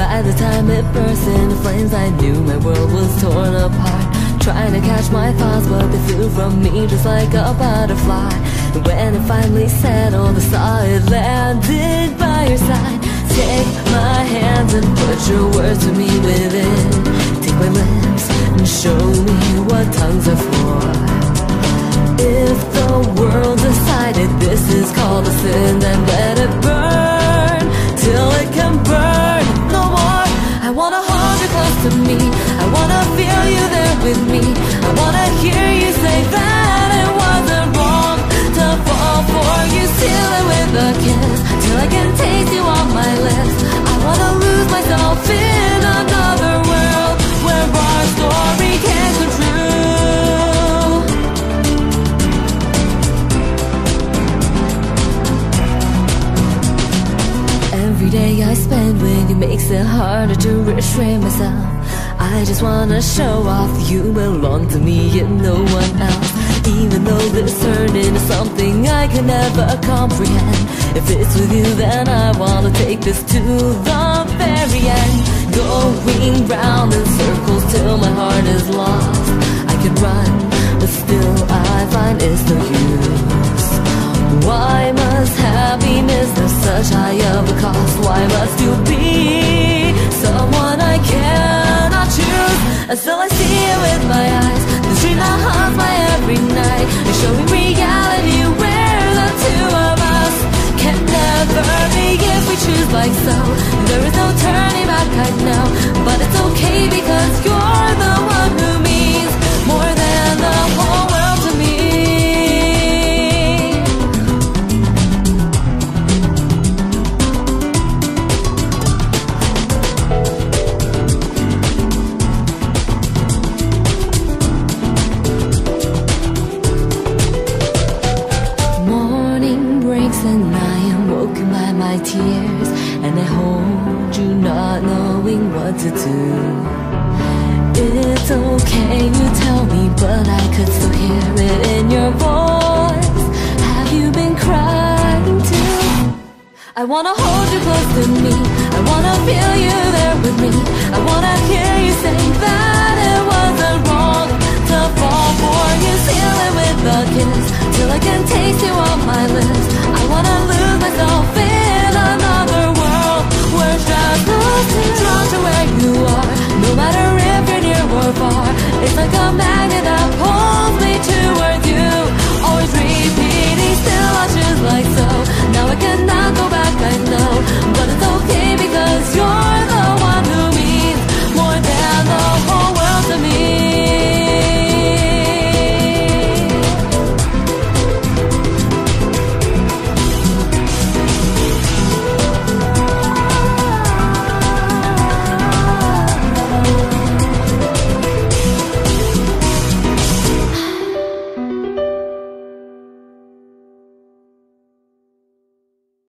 By the time it burst into flames, I knew my world was torn apart. Trying to catch my thoughts, but they flew from me just like a butterfly. And when it finally settled, I saw it landed by your side. Take my hands and put your words to me within. Take my lips and show me what tongues are for. If the world decided this is called a sin, then let Every day I can take you on my left I wanna lose myself in another world where our story can be true. And I spend with you makes it harder to restrain myself. I just wanna show off you belong to me and no one else. Even though this turned into something I can never comprehend. If it's with you, then I wanna take this to the very end. Going round in circles till my heart is lost. I could run, but still I find it's no use. Why must happiness have such high of a cost? Why must you be Until I see it with my eyes, the street that haunts my every night, and show me reality where the two of us can never be if we choose like so. There is no turning back, I know, tears And I hold you not knowing what to do. It's okay you tell me but I could still hear it in your voice. Have you been crying too? I wanna hold you close to me. I wanna feel you there with me. I wanna hear you say that it wasn't wrong like so Now I cannot go